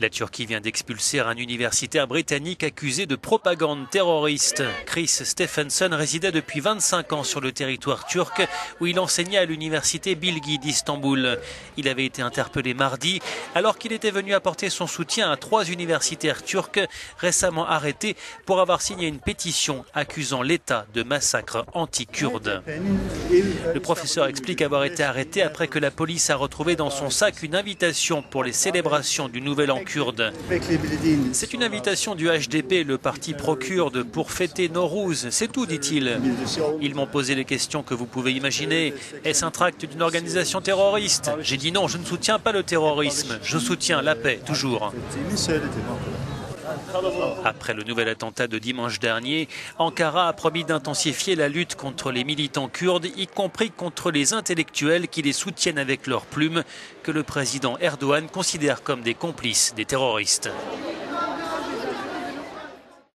La Turquie vient d'expulser un universitaire britannique accusé de propagande terroriste. Chris Stephenson résidait depuis 25 ans sur le territoire turc où il enseignait à l'université Bilgi d'Istanbul. Il avait été interpellé mardi alors qu'il était venu apporter son soutien à trois universitaires turcs récemment arrêtés pour avoir signé une pétition accusant l'État de massacre anti-kurde. Le professeur explique avoir été arrêté après que la police a retrouvé dans son sac une invitation pour les célébrations du Nouvel An C'est une invitation du HDP, le parti pro-kurde, pour fêter Nowruz. C'est tout, dit-il. Ils m'ont posé les questions que vous pouvez imaginer. Est-ce un tract d'une organisation terroriste? J'ai dit non, je ne soutiens pas le terrorisme. Je soutiens la paix, toujours. Après le nouvel attentat de dimanche dernier, Ankara a promis d'intensifier la lutte contre les militants kurdes, y compris contre les intellectuels qui les soutiennent avec leurs plumes, que le président Erdogan considère comme des complices des terroristes.